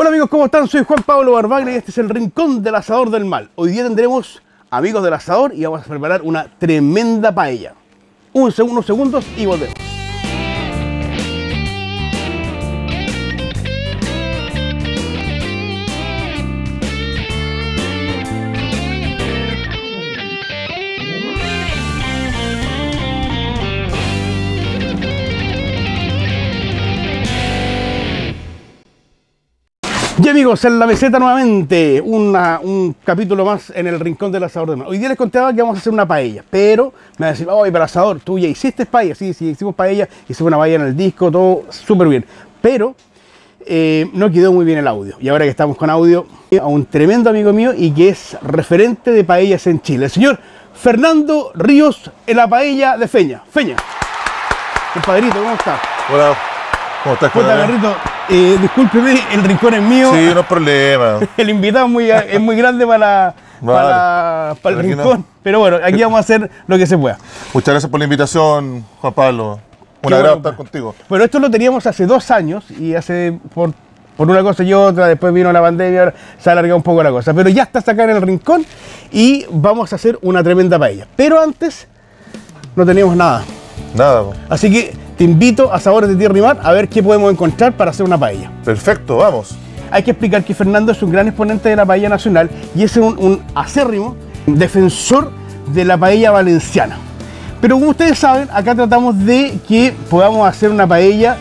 Hola amigos, ¿cómo están? Soy Juan Pablo Barbaglia y este es el Rincón del Asador del Mal. Hoy día tendremos amigos del asador y vamos a preparar una tremenda paella. Un segundo, unos segundos y volvemos. Y amigos, en la meseta nuevamente, un capítulo más en el rincón del asador de mar. Hoy día les contaba que vamos a hacer una paella, pero me decían, oye, para asador, tú ya hiciste paella, sí, sí, hicimos paella, hicimos una paella en el disco, todo súper bien, pero eh, no quedó muy bien el audio. Y ahora que estamos con audio, a un tremendo amigo mío y que es referente de paellas en Chile, el señor Fernando Ríos en la paella de Feña. Feña, compadrito, ¿cómo estás? Hola, ¿cómo estás? Puta, eh, discúlpeme, el rincón es mío. Sí, no es problema. El invitado es muy, es muy grande para, para, para el no. rincón. Pero bueno, aquí vamos a hacer lo que se pueda. Muchas gracias por la invitación, Juan Pablo. Un agrado estar contigo. Bueno, esto lo teníamos hace dos años y hace por, por una cosa y otra, después vino la pandemia, se ha alargado un poco la cosa. Pero ya estás acá en el rincón y vamos a hacer una tremenda paella. Pero antes no teníamos nada. Nada. Así que te invito a Sabores de Tierra y Mar a ver qué podemos encontrar para hacer una paella. perfecto, vamos. Hay que explicar que Fernando es un gran exponente de la paella nacional y es un, un acérrimo defensor de la paella valenciana. Pero como ustedes saben, acá tratamos de que podamos hacer una paella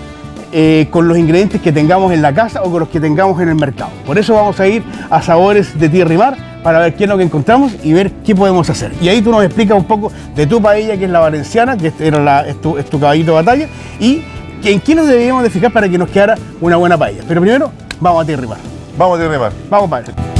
eh, con los ingredientes que tengamos en la casa o con los que tengamos en el mercado. Por eso vamos a ir a Sabores de Tierra y Mar para ver qué es lo que encontramos y ver qué podemos hacer. Y ahí tú nos explicas un poco de tu paella, que es la valenciana, que era la- es, tu, es tu caballito de batalla, y en qué nos debíamos de fijar para que nos quedara una buena paella. Pero primero, vamos a Tierra y Mar. Vamos a Tierra y Mar. Vamos, padre.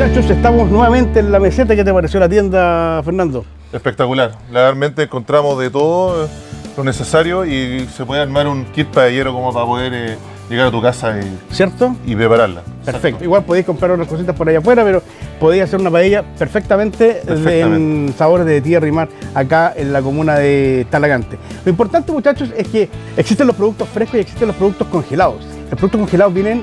Muchachos, estamos nuevamente en la meseta. ¿Qué te pareció la tienda, Fernando? Espectacular. Realmente encontramos de todo eh, lo necesario y se puede armar un kit paellero como para poder eh, llegar a tu casa y, ¿Cierto? y prepararla. Perfecto. Igual podéis comprar otras cositas por allá afuera, pero podéis hacer una paella perfectamente, de- Perfectamente. en sabores de tierra y mar acá en la comuna de Talagante. Lo importante, muchachos, es que existen los productos frescos y existen los productos congelados. Los productos congelados vienen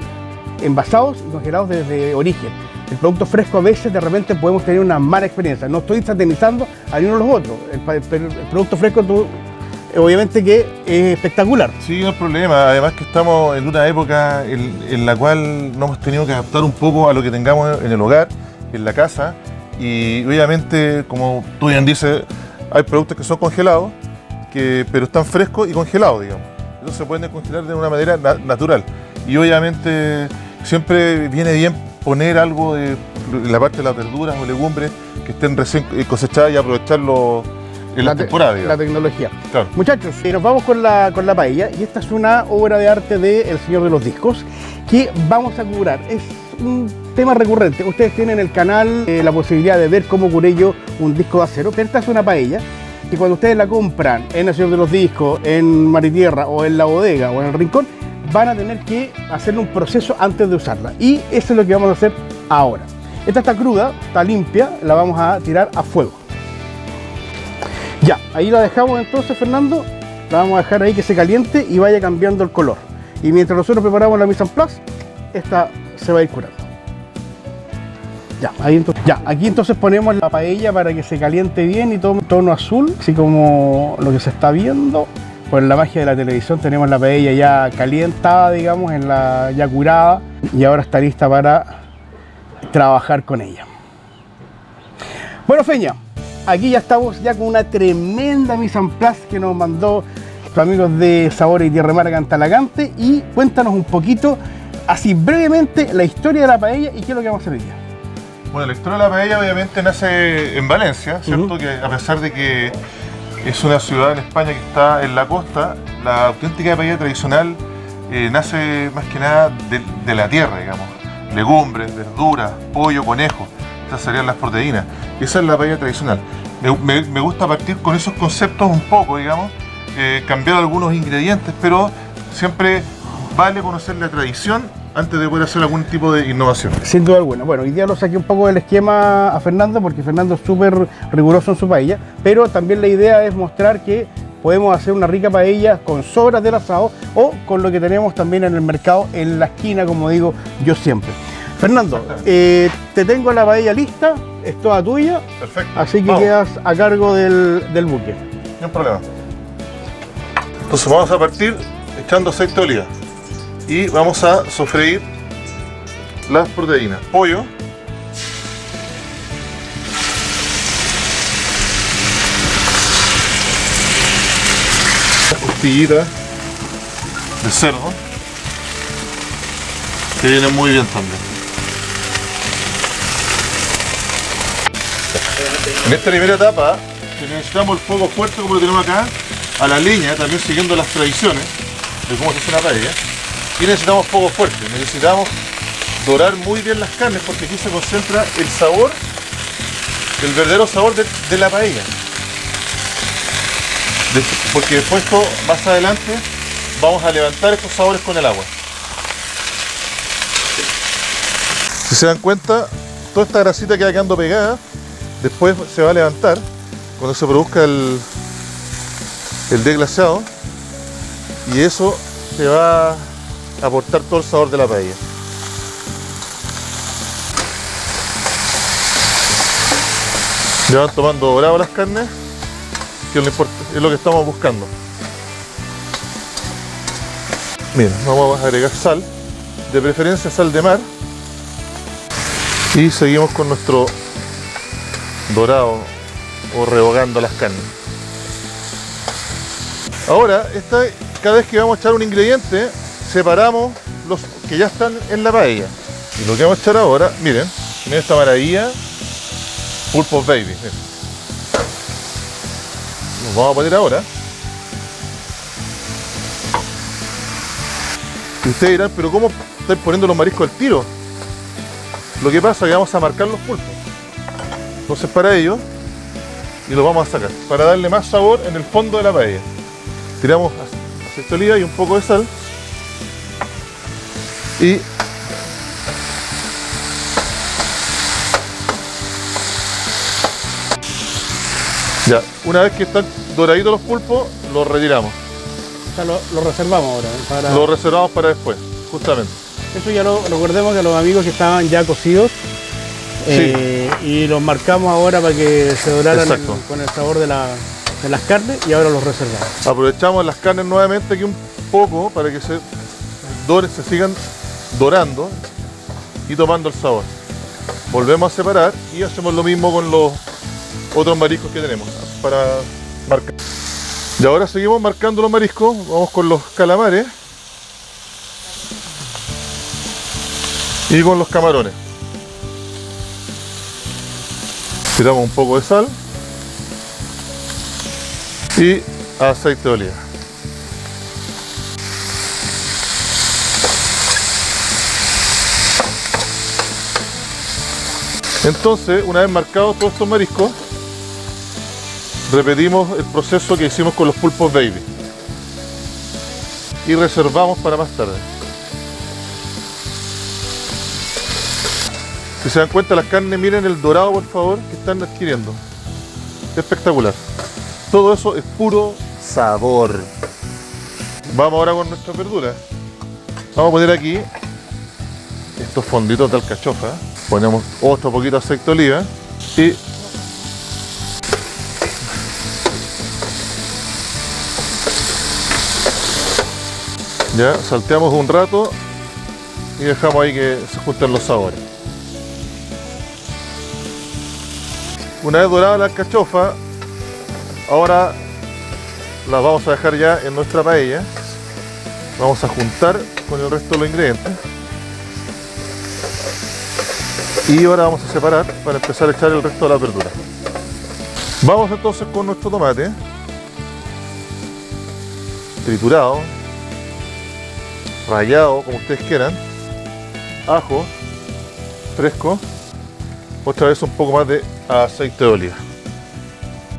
envasados y congelados desde origen. El producto fresco a veces de repente podemos tener una mala experiencia. No estoy satanizando a ninguno de los otros. El, producto fresco obviamente que es espectacular. Sí, no hay problema. Además que estamos en una época en, la cual nos hemos tenido que adaptar un poco a lo que tengamos en el hogar, en la casa. Y obviamente, como tú bien dices, hay productos que son congelados, que, pero están frescos y congelados, digamos. Entonces se pueden congelar de una manera na- natural. Y obviamente siempre viene bien poner algo de, la parte de las verduras o legumbres que estén recién cosechadas y aprovecharlo en la, te- temporada, la tecnología. Claro. Muchachos, eh, nos vamos con la, con la paella y esta es una obra de arte de El Señor de los Discos que vamos a curar. Es un tema recurrente. Ustedes tienen en el canal eh, la posibilidad de ver cómo curé yo un disco de acero, pero esta es una paella que cuando ustedes la compran en El Señor de los Discos, en Maritierra o en la bodega o en el rincón, van a tener que hacerle un proceso antes de usarla. Y eso es lo que vamos a hacer ahora. Esta está cruda, está limpia, la vamos a tirar a fuego. Ya, ahí la dejamos entonces, Fernando. La vamos a dejar ahí que se caliente y vaya cambiando el color. Y mientras nosotros preparamos la mise en place, esta se va a ir curando. Ya, ahí entonces, ya, aquí entonces ponemos la paella para que se caliente bien y todo tono azul, así como lo que se está viendo. Por la magia de la televisión tenemos la paella ya calientada, digamos, en la ya curada y ahora está lista para trabajar con ella. Bueno, Feña, aquí ya estamos ya con una tremenda mise en place que nos mandó los amigos de Sabor y Tierra Mar Cantalagante y cuéntanos un poquito, así brevemente, la historia de la paella y qué es lo que vamos a hacer hoy día. Bueno, la historia de la paella obviamente nace en Valencia, ¿cierto? Que a pesar de que es una ciudad en España que está en la costa, la auténtica paella tradicional eh, nace más que nada de, la tierra, digamos. Legumbres, verduras, pollo, conejo. Estas serían las proteínas. Esa es la paella tradicional. Me gusta partir con esos conceptos un poco, digamos, eh, cambiar algunos ingredientes, pero siempre vale conocer la tradición antes de poder hacer algún tipo de innovación. Sin duda alguna. Bueno, hoy día lo saqué un poco del esquema a Fernando porque Fernando es súper riguroso en su paella, pero también la idea es mostrar que podemos hacer una rica paella con sobras del asado o con lo que tenemos también en el mercado en la esquina, como digo yo siempre. Fernando, eh, te tengo la paella lista, es toda tuya, Perfecto. así que Vamos. quedas a cargo del, del buque. No hay problema. Entonces vamos a partir echando aceite de oliva. Y vamos a sofreír las proteínas. Pollo. Costillita de cerdo. Que viene muy bien también. En esta primera etapa necesitamos el fuego fuerte como lo tenemos acá, a la leña, también siguiendo las tradiciones de cómo se hace una paella. Y necesitamos fuego fuerte, necesitamos dorar muy bien las carnes porque aquí se concentra el sabor, el verdadero sabor de, la paella. Porque después más adelante vamos a levantar estos sabores con el agua. Si se dan cuenta, toda esta grasita que va quedando pegada, después se va a levantar cuando se produzca el, el y eso se va aportar todo el sabor de la paella. Ya van tomando dorado las carnes, que es lo, que estamos buscando. Bien, vamos a agregar sal, de preferencia sal de mar, y seguimos con nuestro dorado o rehogando las carnes. Ahora, esta, cada vez que vamos a echar un ingrediente, separamos los que ya están en la paella. Y lo que vamos a echar ahora, miren, miren esta maravilla, pulpos baby. miren. Los vamos a poner ahora. Y ustedes dirán, pero ¿cómo estáis poniendo los mariscos al tiro? Lo que pasa es que vamos a marcar los pulpos. Entonces para ello, y los vamos a sacar, para darle más sabor en el fondo de la paella. Tiramos ace- aceite oliva y un poco de sal. Y ya, una vez que están doraditos los pulpos, los retiramos. O sea, lo, lo reservamos ahora. ¿eh? Para... Los reservamos para después, justamente. Eso ya lo recordemos que los amigos que estaban ya cocidos eh, y los marcamos ahora para que se doraran el- con el sabor de, la- de las carnes y ahora los reservamos. Aprovechamos las carnes nuevamente aquí un poco para que se, doren, se sigan dorando y tomando el sabor. Volvemos a separar y hacemos lo mismo con los otros mariscos que tenemos para marcar. Y ahora seguimos marcando los mariscos, vamos con los calamares y con los camarones. Tiramos un poco de sal y aceite de oliva. Entonces, una vez marcados todos estos mariscos, repetimos el proceso que hicimos con los pulpos baby y reservamos para más tarde. Si se dan cuenta las carnes, miren el dorado por favor que están adquiriendo. Espectacular. Todo eso es puro sabor. Vamos ahora con nuestras verduras. Vamos a poner aquí estos fonditos de alcachofa. Ponemos otro poquito de aceite de oliva y ya salteamos un rato y dejamos ahí que se junten los sabores. Una vez dorada la alcachofa, ahora las vamos a dejar ya en nuestra paella. Vamos a juntar con el resto de los ingredientes. Y ahora vamos a separar para empezar a echar el resto de la verdura. Vamos entonces con nuestro tomate triturado, rallado como ustedes quieran, ajo fresco, otra vez un poco más de aceite de oliva.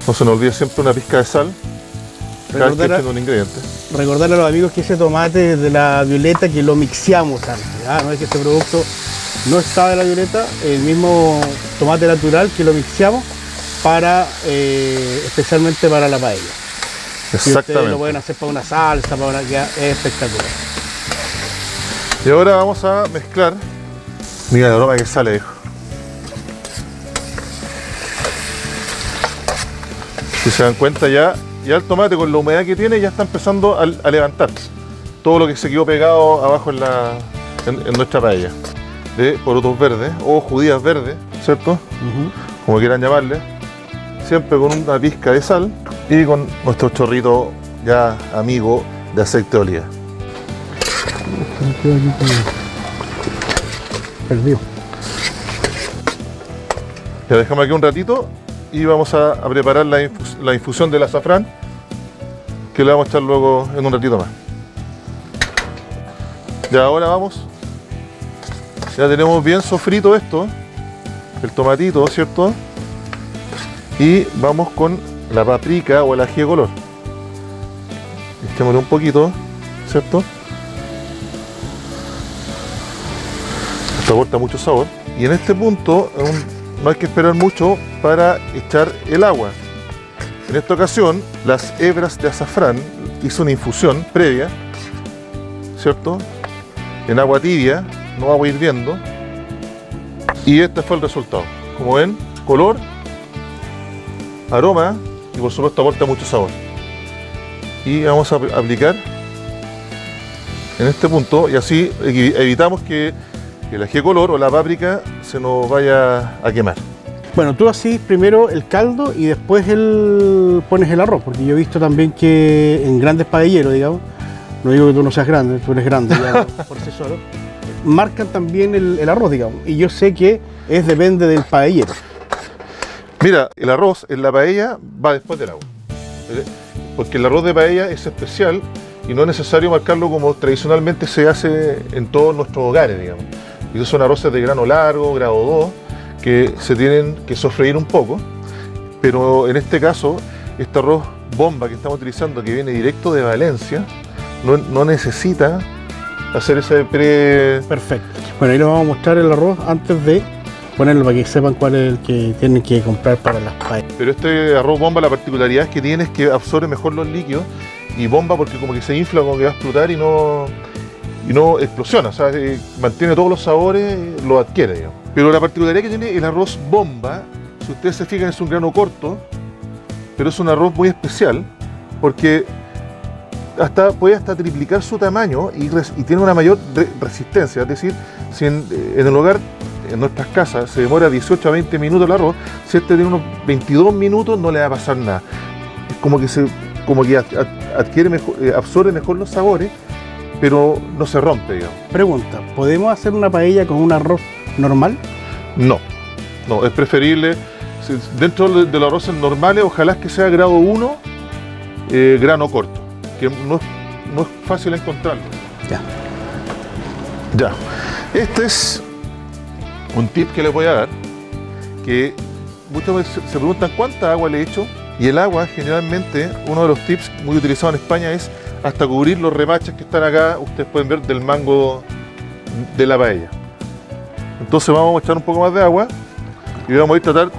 No se nos olvide siempre una pizca de sal cada vez que un ingrediente. Recordarle a los amigos que ese tomate de la violeta que lo mixeamos antes, ¿ah? no es que este producto no estaba de la violeta, el mismo tomate natural que lo mixeamos para eh, especialmente para la paella. Y ustedes Exactamente. lo pueden hacer para una salsa, para una que es espectacular. Y ahora vamos a mezclar. Mira la aroma que sale, hijo. Si se dan cuenta ya, ya el tomate con la humedad que tiene ya está empezando a, a levantarse. Todo lo que se quedó pegado abajo en, la, en, en nuestra paella. De porotos verdes o judías verdes, ¿cierto? Como quieran llamarle. Siempre con una pizca de sal y con nuestro chorrito ya amigo de aceite de oliva. Perdido. Ya dejamos aquí un ratito y vamos a, a preparar la, infus- la infusión del azafrán que le vamos a echar luego en un ratito más. Ya ahora vamos. Ya tenemos bien sofrito esto, el tomatito, ¿cierto? Y vamos con la paprika o el ají de color. Echémosle un poquito, ¿cierto? Esto aporta mucho sabor. Y en este punto no hay que esperar mucho para echar el agua. En esta ocasión, las hebras de azafrán hizo una infusión previa, ¿cierto? En agua tibia, no agua hirviendo. Y este fue el resultado. Como ven, color, aroma y por supuesto aporta mucho sabor. Y vamos a ap- aplicar en este punto y así evi- evitamos que el ají color o la páprica se nos vaya a quemar. Bueno, tú así primero el caldo y después el, pones el arroz, porque yo he visto también que en grandes paelleros, digamos, no digo que tú no seas grande, tú eres grande ya por sí solo, marcan también el, arroz, digamos, y yo sé que es depende del paellero. Mira, el arroz en la paella va después del agua. ¿eh? Porque el arroz de paella es especial y no es necesario marcarlo como tradicionalmente se hace en todos nuestros hogares, digamos. Y son arroces de grano largo, grado 2, que se tienen que sofreír un poco. Pero en este caso, este arroz bomba que estamos utilizando, que viene directo de Valencia, no, no necesita hacer ese pre... Perfecto. Bueno, ahí les vamos a mostrar el arroz antes de ponerlo para que sepan cuál es el que tienen que comprar para las paellas. Pero este arroz bomba, la particularidad es que tiene es que absorbe mejor los líquidos y bomba porque como que se infla, como que va a explotar y no, y no explosiona, o sea, eh, mantiene todos los sabores, eh, lo adquiere, digamos. Pero la particularidad que tiene el arroz bomba, si ustedes se fijan, es un grano corto, pero es un arroz muy especial porque hasta, puede hasta triplicar su tamaño y, res- y tiene una mayor re- resistencia. Es decir, si en, en el hogar, en nuestras casas, se demora 18 a 20 minutos el arroz, si este tiene unos 22 minutos no le va a pasar nada. Es como que, se, como que ad- ad- adquiere mejor, eh, absorbe mejor los sabores, pero no se rompe, digamos. Pregunta, ¿podemos hacer una paella con un arroz normal? No, no, es preferible, dentro de de los arroces normales, ojalá que sea grado 1, eh, grano corto, que no es, no es fácil encontrarlo. Ya. Ya, este es un tip que les voy a dar, que muchas veces se- preguntan cuánta agua le he hecho, y el agua generalmente, uno de los tips muy utilizados en España es hasta cubrir los remaches que están acá, ustedes pueden ver del mango de la paella. Entonces vamos a echar un poco más de agua y vamos a ir a tratar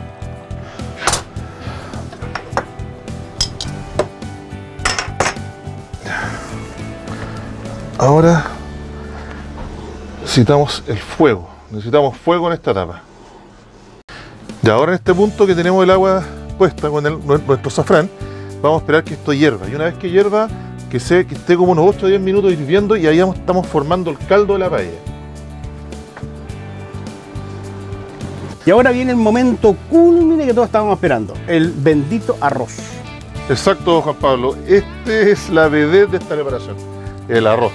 Ahora citamos el fuego. necesitamos fuego en esta tapa. Y ahora en este punto que tenemos el agua puesta con el- nuestro safrán, vamos a esperar que esto hierva. Y una vez que hierva, que, se, que esté como unos 8 o 10 minutos hirviendo y ahí estamos formando el caldo de la paella. Y ahora viene el momento culmine que todos estábamos esperando, el bendito arroz. Exacto, Juan Pablo. Este es la vedette de esta preparación. El arroz.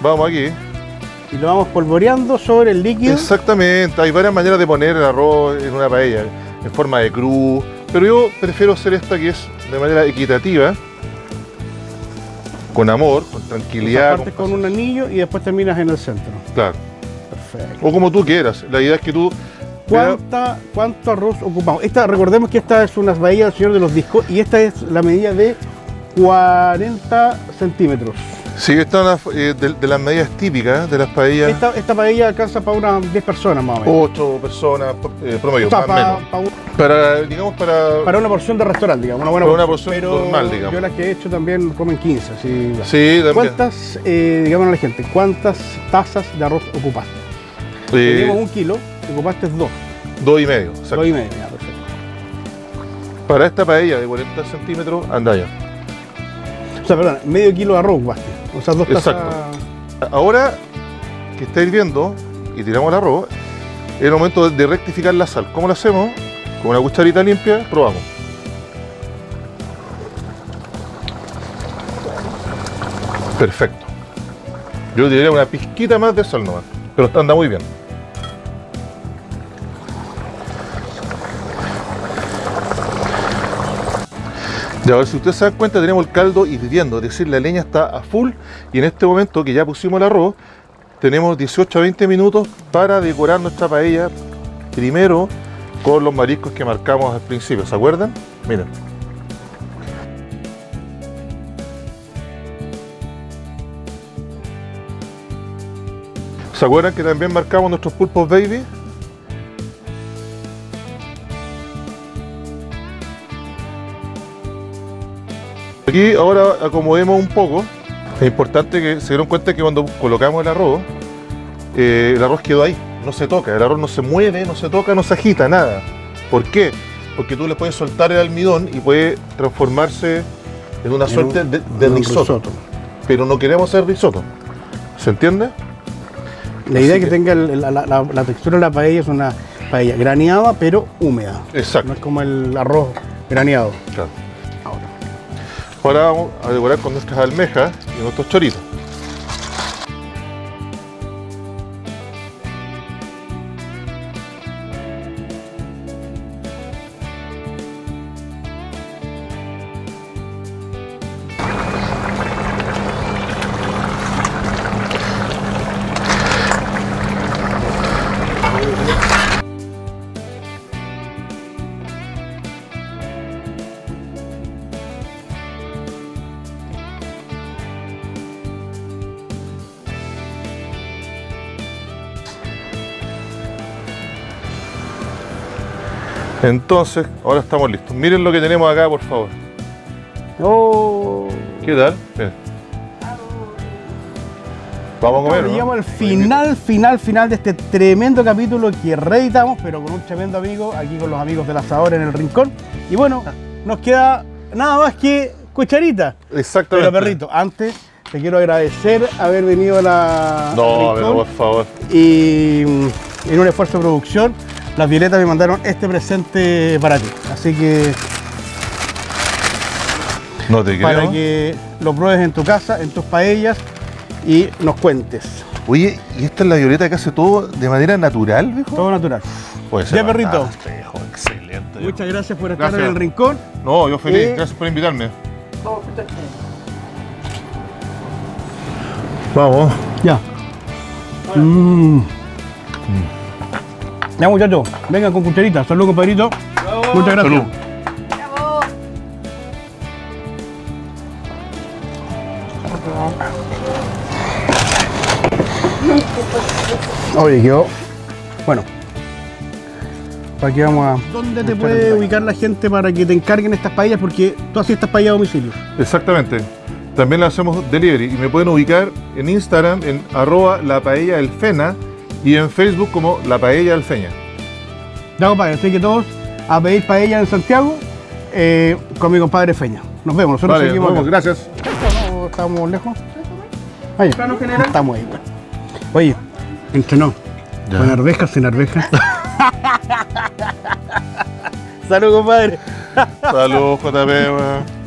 Vamos aquí. Y lo vamos polvoreando sobre el líquido. Exactamente. Hay varias maneras de poner el arroz en una paella. En forma de cruz. Pero yo prefiero hacer esta que es de manera equitativa. Con amor, con tranquilidad. Partes con un anillo y después terminas en el centro. Claro. Perfecto. O como tú quieras. La idea es que tú... ¿Cuánta, ¿Cuánto arroz ocupamos? Esta, recordemos que esta es una bahía del Señor de los Discos y esta es la medida de 40 centímetros. Sí, esta es una, eh, de, de las medidas típicas de las paellas. Esta, esta paella alcanza para unas 10 personas más o menos. Ocho personas eh, promedio, más o pa- menos. un- Para, digamos, para... para una porción de restaurante, digamos. Una buena Para una porción Pero normal, digamos. Yo las que he hecho también comen 15. Así. Sí, también. ¿Cuántas, eh, digamos a la gente, cuántas tazas de arroz ocupaste? Eh, Teníamos un kilo, ocupaste dos. dos y medio. exacto. Dos y medio, ya, perfecto. Para esta paella de 40 centímetros, anda ya. O sea, perdón, medio kilo de arroz ocupaste. O dos tazas. Ahora que está hirviendo y tiramos el arroz, es el momento de rectificar la sal. ¿Cómo lo hacemos? Con una cucharita limpia, probamos. Perfecto. Yo diría una pizquita más de sal nomás, pero anda muy bien. Y ahora, si ustedes se dan cuenta, tenemos el caldo hirviendo, es decir, la leña está a full y en este momento que ya pusimos el arroz, tenemos 18 a 20 minutos para decorar nuestra paella primero con los mariscos que marcamos al principio, ¿se acuerdan? Miren. ¿Se acuerdan que también marcamos nuestros pulpos baby? Aquí ahora acomodemos un poco. Es importante que se dieron cuenta que cuando colocamos el arroz, eh, el arroz quedó ahí, no se toca, el arroz no se mueve, no se toca, no se agita, nada. ¿Por qué? Porque tú le puedes soltar el almidón y puede transformarse en una En suerte un- de, de risotto. Pero no queremos hacer risotto. ¿Se entiende? La idea Así es que, que- tenga el- la, la- la textura de la paella es una paella graneada pero húmeda. Exacto. No es como el arroz graneado. Claro. Ahora. Ahora con nuestras almejas y nuestros choritos. Entonces, ahora estamos listos. Miren lo que tenemos acá, por favor. Oh. ¿Qué tal? Miren. Vamos a comer. ¿no? Llegamos al final, final, final de este tremendo capítulo que reeditamos, pero con un tremendo amigo, aquí con los amigos del asador en el rincón. Y bueno, nos queda nada más que cucharita. Exactamente. Pero perrito, antes te quiero agradecer haber venido a la No, al pero rincón. por favor. y mm, en un esfuerzo de producción, las violetas me mandaron este presente para ti. Así que No te para creo. que lo pruebes en tu casa, en tus paellas y nos cuentes. Oye, ¿y esta es la violeta que hace todo de manera natural, viejo? Todo natural. Puede Ya, perrito. fantástico, Excelente. Muchas gracias por estar Gracias. en el rincón. No, yo feliz. Eh. Gracias por invitarme. Vamos. Ya. Mm. Ya muchachos, vengan con cucharita. Salud compadrito. Muchas gracias. Salud. Oye, quedó. Bueno. ¿Para qué vamos a.? ¿Dónde te puede ubicar la gente para que te encarguen estas paellas? Porque tú haces estas paellas a domicilio. Exactamente. También la hacemos delivery y me pueden ubicar en Instagram en arroba la paella del Fena y en Facebook como La Paella Alfeña. Ya, compadre, así que todos a pedir paella en Santiago eh, con mi compadre Feña. Nos vemos, nosotros Vale, seguimos. nos vemos, acá. gracias. ¿Estamos lejos? Ahí. Estamos ahí, güey. Oye, entrenó. Ya. Con arvejas, sin arvejas. Salud, compadre. Saludos, JP.